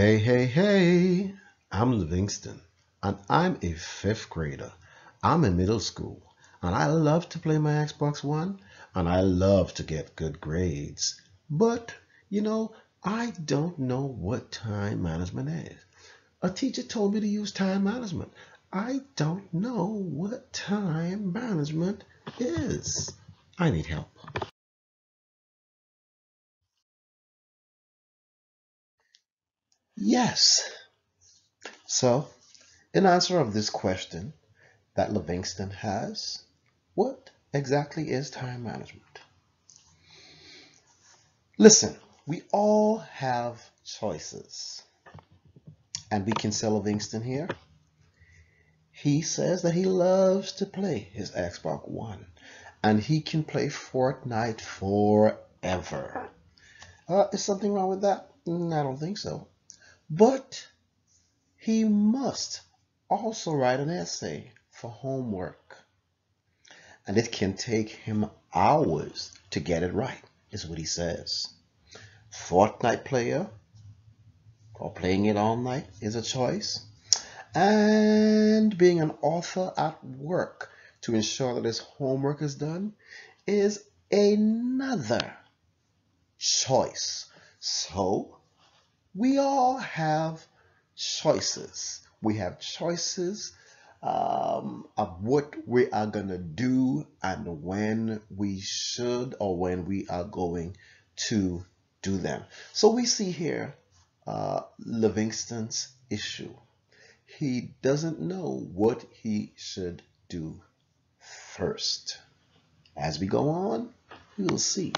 Hey, hey, hey, I'm Livingston, and I'm a fifth grader. I'm in middle school, and I love to play my Xbox One, and I love to get good grades. But, you know, I don't know what time management is. A teacher told me to use time management. I don't know what time management is. I need help. Yes. So, in answer of this question that Livingston has, what exactly is time management? Listen, we all have choices. And we can say Livingston here. He says that he loves to play his Xbox One and he can play Fortnite forever. Uh, is something wrong with that? Mm, I don't think so. But he must also write an essay for homework. And it can take him hours to get it right, is what he says. Fortnite player or playing it all night is a choice. And being an author at work to ensure that his homework is done is another choice. So we all have choices. We have choices um, of what we are going to do and when we should or when we are going to do them. So we see here uh, Livingston's issue. He doesn't know what he should do first. As we go on, we will see.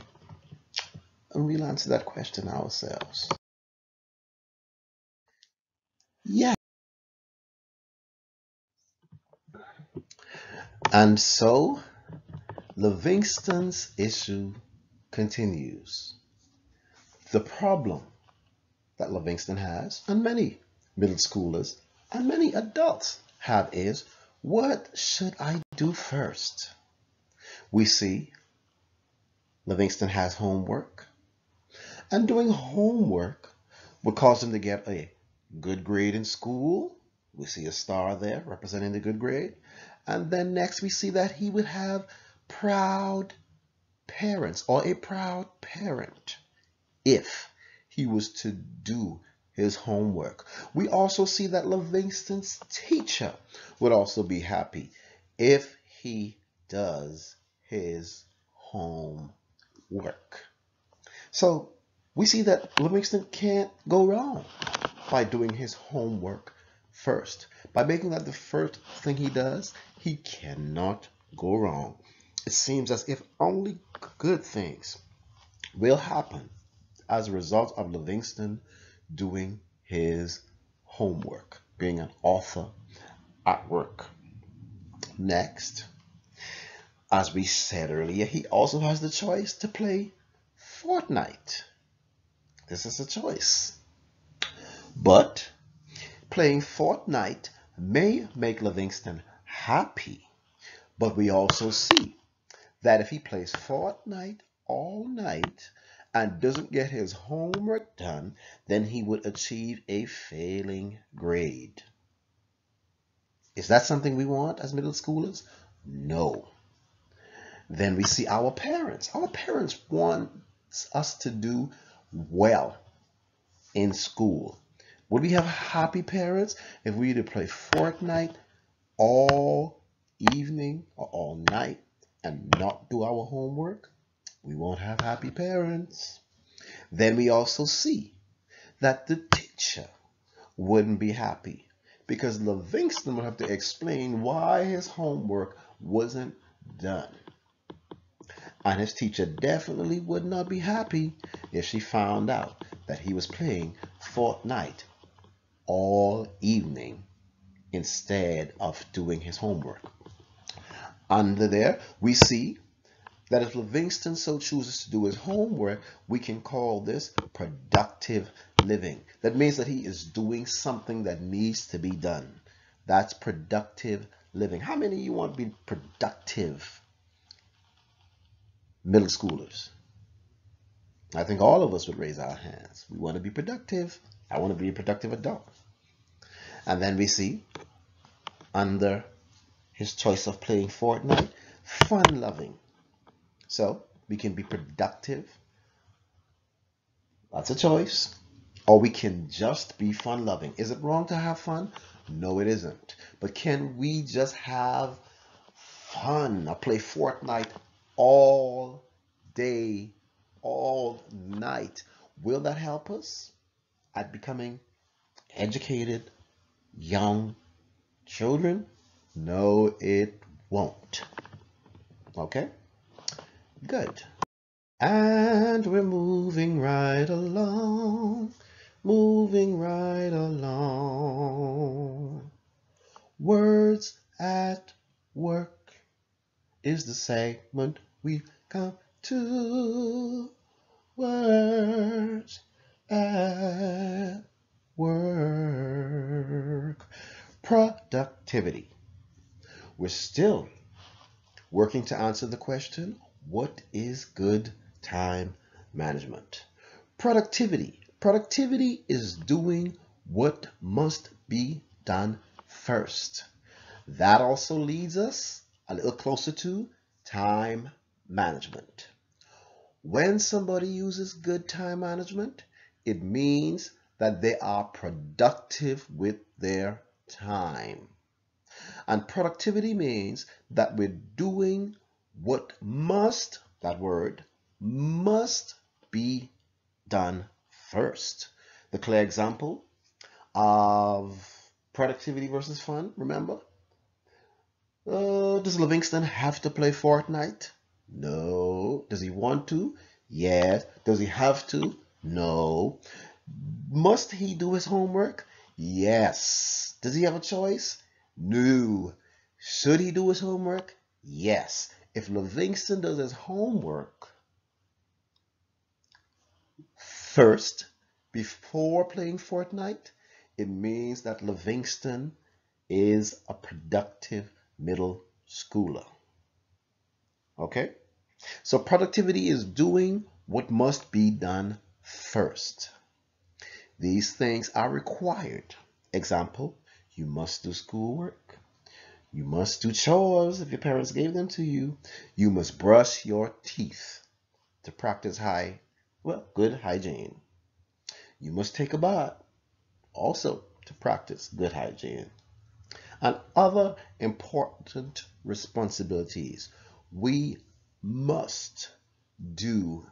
And we'll answer that question ourselves. Yeah. And so Livingston's issue continues. The problem that Livingston has, and many middle schoolers and many adults have is, what should I do first? We see Livingston has homework, and doing homework would cause him to get a good grade in school. We see a star there representing the good grade. And then next we see that he would have proud parents or a proud parent if he was to do his homework. We also see that Livingston's teacher would also be happy if he does his homework. So we see that Livingston can't go wrong by doing his homework first. By making that the first thing he does, he cannot go wrong. It seems as if only good things will happen as a result of Livingston doing his homework, being an author at work. Next, as we said earlier, he also has the choice to play Fortnite. This is a choice. But playing Fortnite may make Livingston happy, but we also see that if he plays Fortnite all night, and doesn't get his homework done, then he would achieve a failing grade. Is that something we want as middle schoolers? No. Then we see our parents. Our parents want us to do well in school. Would we have happy parents if we to play Fortnite all evening or all night and not do our homework? we won't have happy parents. Then we also see that the teacher wouldn't be happy because Livingston would have to explain why his homework wasn't done. And his teacher definitely would not be happy if she found out that he was playing Fortnite all evening instead of doing his homework. Under there, we see that if Livingston so chooses to do his homework, we can call this productive living. That means that he is doing something that needs to be done. That's productive living. How many of you want to be productive middle schoolers? I think all of us would raise our hands. We want to be productive I want to be a productive adult. And then we see under his choice of playing Fortnite, fun loving. So we can be productive. That's a choice. Or we can just be fun loving. Is it wrong to have fun? No, it isn't. But can we just have fun? I play Fortnite all day, all night. Will that help us at becoming educated, young children? No, it won't. Okay? Good. And we're moving right along, moving right along. Words at work is the segment we come to. Words at work. Productivity. We're still working to answer the question what is good time management? Productivity. Productivity is doing what must be done first. That also leads us a little closer to time management. When somebody uses good time management, it means that they are productive with their time. And productivity means that we're doing what must, that word, must be done first. The clear example of productivity versus fun, remember? Uh, does Livingston have to play Fortnite? No. Does he want to? Yes. Does he have to? No. Must he do his homework? Yes. Does he have a choice? No. Should he do his homework? Yes. If Livingston does his homework first before playing Fortnite, it means that Livingston is a productive middle schooler. Okay? So productivity is doing what must be done first. These things are required. Example, you must do schoolwork. You must do chores if your parents gave them to you. You must brush your teeth to practice high, well, good hygiene. You must take a bath also to practice good hygiene. And other important responsibilities. We must do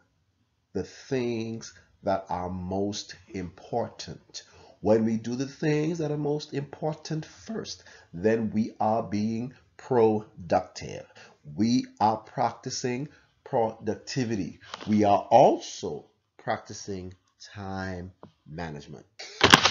the things that are most important. When we do the things that are most important first, then we are being productive. We are practicing productivity. We are also practicing time management.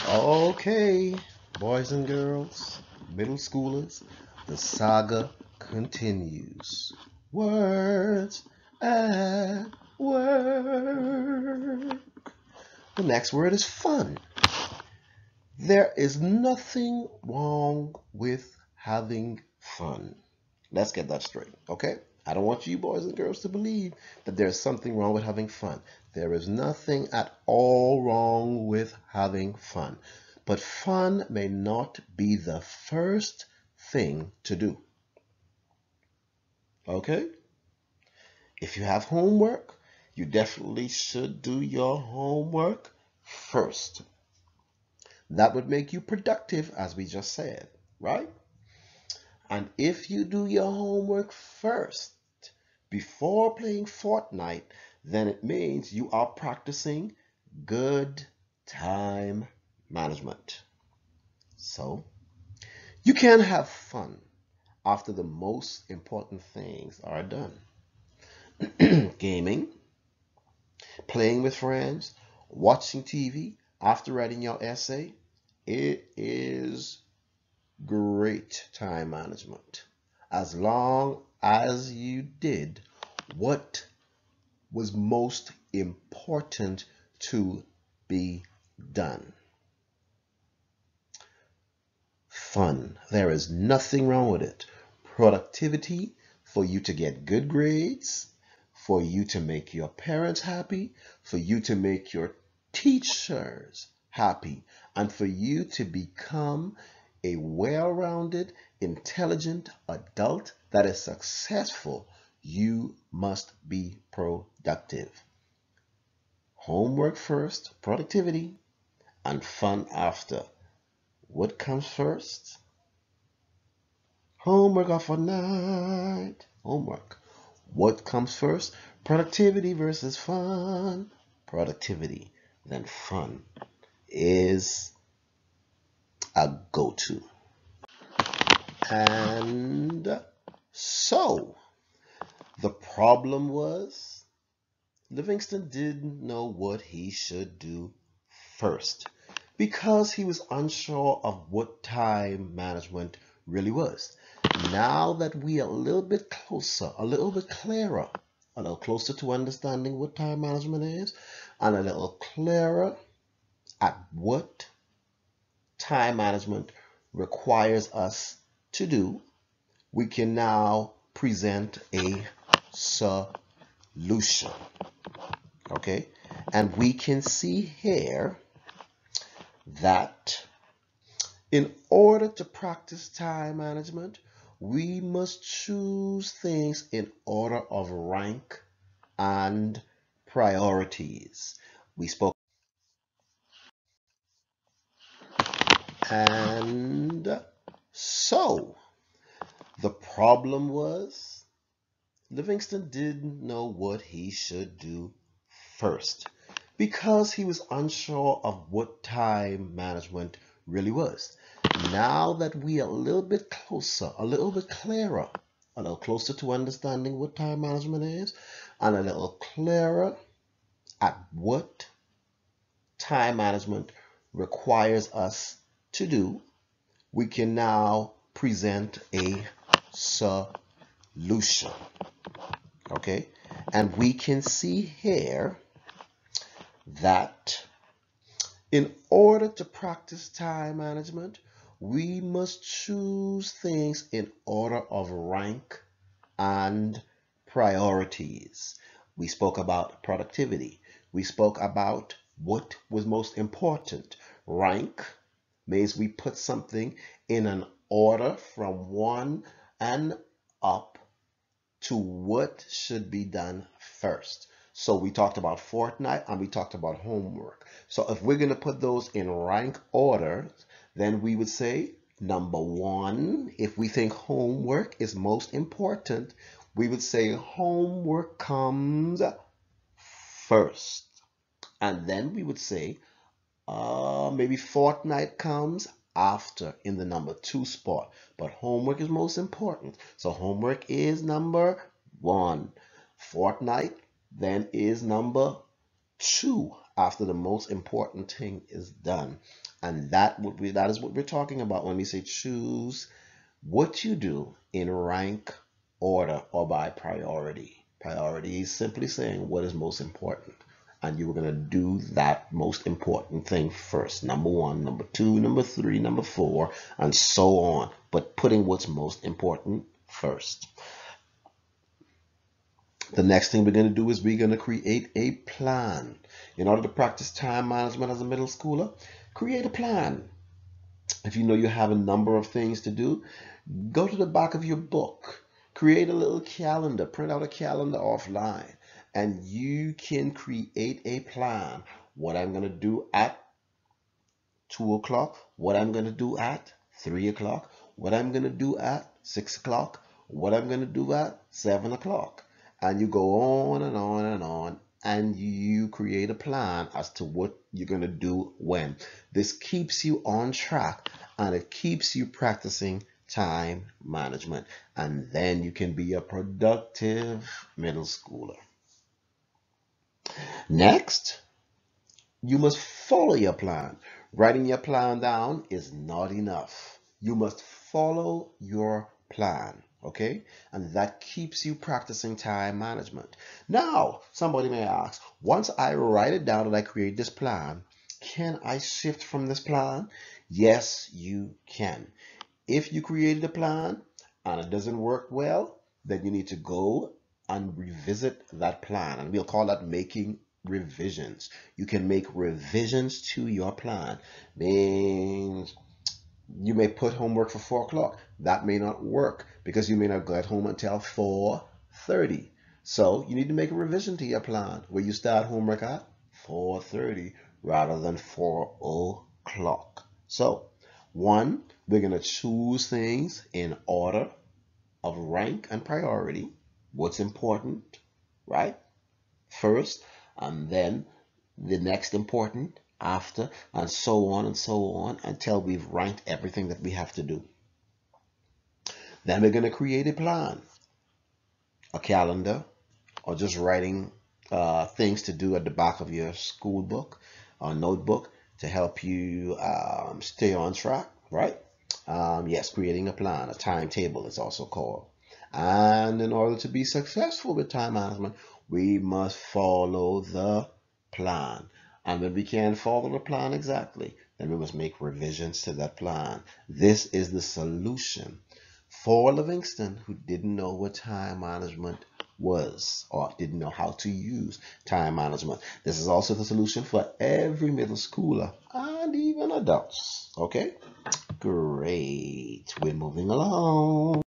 Okay, boys and girls, middle schoolers, the saga continues. Words at work. The next word is fun. There is nothing wrong with having fun. Let's get that straight, okay? I don't want you boys and girls to believe that there's something wrong with having fun. There is nothing at all wrong with having fun. But fun may not be the first thing to do. Okay? If you have homework, you definitely should do your homework first. That would make you productive, as we just said, right? And if you do your homework first, before playing Fortnite, then it means you are practicing good time management. So, you can have fun after the most important things are done. Gaming, playing with friends, watching TV after writing your essay, it is great time management. As long as you did what was most important to be done. Fun. There is nothing wrong with it. Productivity for you to get good grades, for you to make your parents happy, for you to make your teachers happy and for you to become a well-rounded, intelligent adult that is successful, you must be productive. Homework first, productivity, and fun after. What comes first? Homework off for night. Homework. What comes first? Productivity versus fun. Productivity, then fun is a go-to. And so the problem was Livingston didn't know what he should do first because he was unsure of what time management really was. Now that we are a little bit closer, a little bit clearer, a little closer to understanding what time management is, and a little clearer at what time management requires us to do, we can now present a solution. Okay, and we can see here that in order to practice time management, we must choose things in order of rank and priorities. We spoke and so the problem was Livingston didn't know what he should do first because he was unsure of what time management really was. Now that we are a little bit closer, a little bit clearer, a little closer to understanding what time management is, and a little clearer at what time management requires us to do, we can now present a solution. Okay, and we can see here that in order to practice time management, we must choose things in order of rank and priorities. We spoke about productivity. We spoke about what was most important. Rank means we put something in an order from one and up to what should be done first. So we talked about Fortnite and we talked about homework. So if we're going to put those in rank order, then we would say number one, if we think homework is most important, we would say homework comes first. And then we would say uh, maybe Fortnite comes after in the number two spot. But homework is most important. So homework is number one. Fortnite then is number two after the most important thing is done. And that would be that is what we're talking about when we say choose what you do in rank order or by priority. Priority is simply saying what is most important. And you were going to do that most important thing first. Number one, number two, number three, number four, and so on. But putting what's most important first. The next thing we're going to do is we're going to create a plan. In order to practice time management as a middle schooler, create a plan. If you know you have a number of things to do, go to the back of your book, create a little calendar, print out a calendar offline, and you can create a plan. What I'm going to do at 2 o'clock, what I'm going to do at 3 o'clock, what I'm going to do at 6 o'clock, what I'm going to do at 7 o'clock and you go on and on and on and you create a plan as to what you're going to do when. This keeps you on track and it keeps you practicing time management and then you can be a productive middle schooler. Next, you must follow your plan. Writing your plan down is not enough. You must follow your plan okay? And that keeps you practicing time management. Now somebody may ask once i write it down and i create this plan can i shift from this plan? Yes you can. If you created a plan and it doesn't work well then you need to go and revisit that plan. And we'll call that making revisions. You can make revisions to your plan. Means you may put homework for 4 o'clock. That may not work because you may not get home until 4.30. So you need to make a revision to your plan where you start homework at 4.30 rather than 4 o'clock. So one, we're going to choose things in order of rank and priority. What's important, right? First, and then the next important after, and so on and so on until we've ranked everything that we have to do. Then we're going to create a plan, a calendar, or just writing uh, things to do at the back of your school book or notebook to help you um, stay on track, right? Um, yes, creating a plan, a timetable is also called. And in order to be successful with time management, we must follow the plan. And when we can't follow the plan exactly, then we must make revisions to that plan. This is the solution for Livingston, who didn't know what time management was or didn't know how to use time management. This is also the solution for every middle schooler and even adults. Okay, great. We're moving along.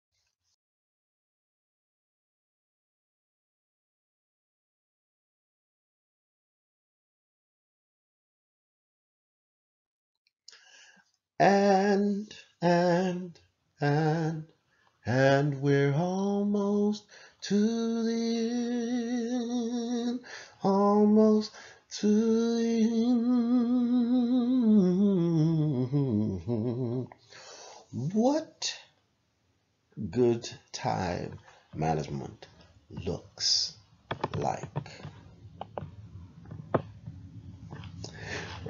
And, and, and, and we're almost to the end, almost to the end. What good time management looks like.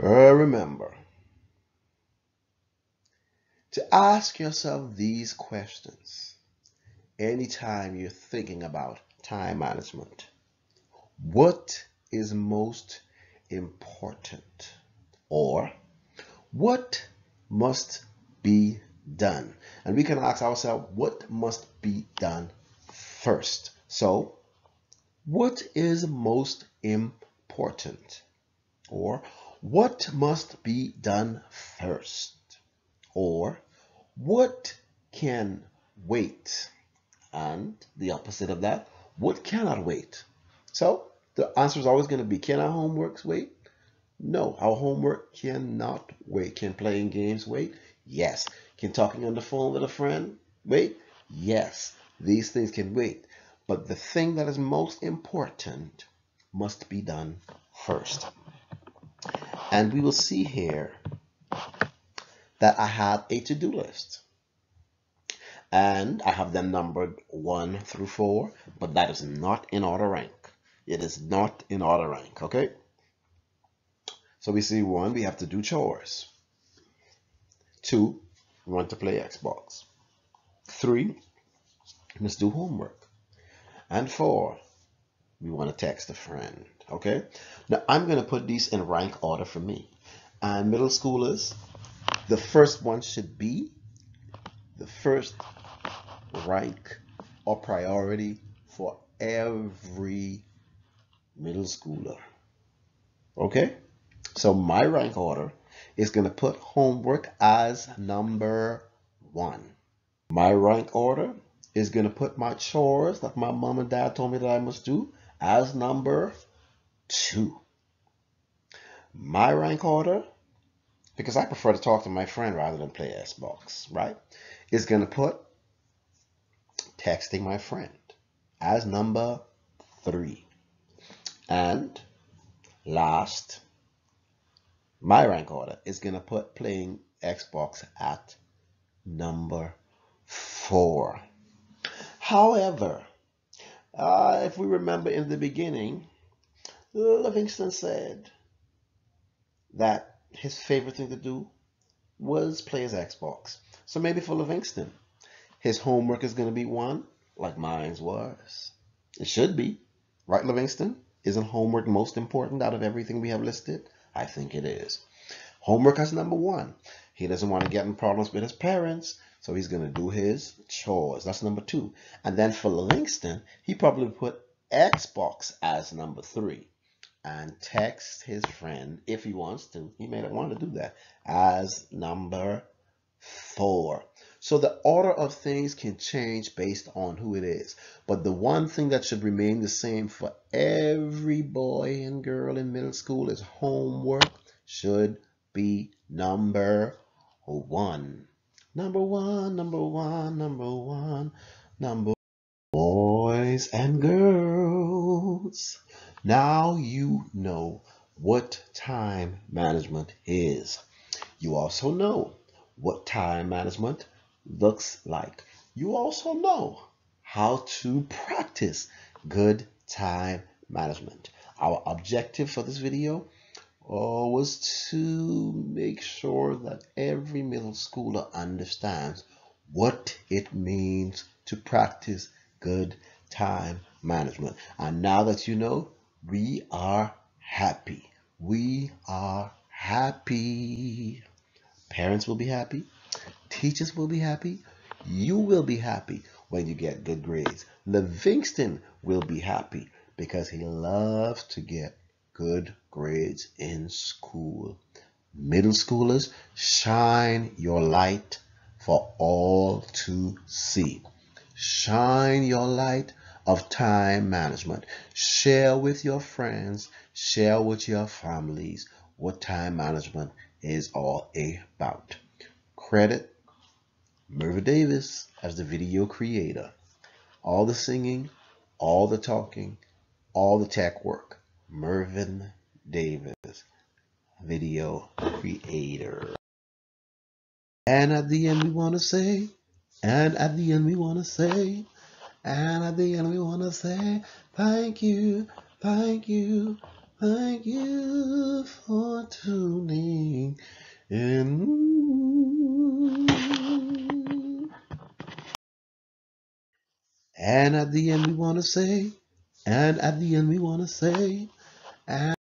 Uh, remember, to ask yourself these questions anytime you're thinking about time management. What is most important? Or what must be done? And we can ask ourselves, what must be done first? So, what is most important? Or what must be done first? Or what can wait? And the opposite of that, what cannot wait? So the answer is always going to be, can our homeworks wait? No, our homework cannot wait. Can playing games wait? Yes. Can talking on the phone with a friend wait? Yes. These things can wait. But the thing that is most important must be done first. And we will see here that I have a to-do list. And I have them numbered 1 through 4, but that is not in order rank. It is not in order rank, okay? So we see 1, we have to do chores. 2, we want to play Xbox. 3, let's do homework. And 4, we want to text a friend, okay? Now I'm going to put these in rank order for me. And middle schoolers, the first one should be the first rank or priority for every middle schooler. Okay? So my rank order is going to put homework as number one. My rank order is going to put my chores that my mom and dad told me that I must do as number two. My rank order because I prefer to talk to my friend rather than play Xbox, right? Is going to put texting my friend as number three. And last, my rank order is going to put playing Xbox at number four. However, uh, if we remember in the beginning, Livingston said that his favorite thing to do was play his Xbox. So maybe for Livingston, his homework is going to be one like mine's was. It should be. Right, Livingston? Isn't homework most important out of everything we have listed? I think it is. Homework is number one. He doesn't want to get in problems with his parents, so he's going to do his chores. That's number two. And then for Livingston, he probably put Xbox as number three. And text his friend if he wants to. He may not want to do that as number four. So the order of things can change based on who it is. But the one thing that should remain the same for every boy and girl in middle school is homework should be number one. Number one, number one, number one, number boys and girls. Now you know what time management is. You also know what time management looks like. You also know how to practice good time management. Our objective for this video uh, was to make sure that every middle schooler understands what it means to practice good time management. And now that you know, we are happy. We are happy. Parents will be happy. Teachers will be happy. You will be happy when you get good grades. Livingston will be happy because he loves to get good grades in school. Middle schoolers, shine your light for all to see. Shine your light of time management. Share with your friends, share with your families what time management is all about. Credit Mervin Davis as the video creator. All the singing, all the talking, all the tech work. Mervin Davis, video creator. And at the end we want to say, and at the end we want to say, and at the end we want to say, thank you, thank you, thank you for tuning in. And at the end we want to say, and at the end we want to say, and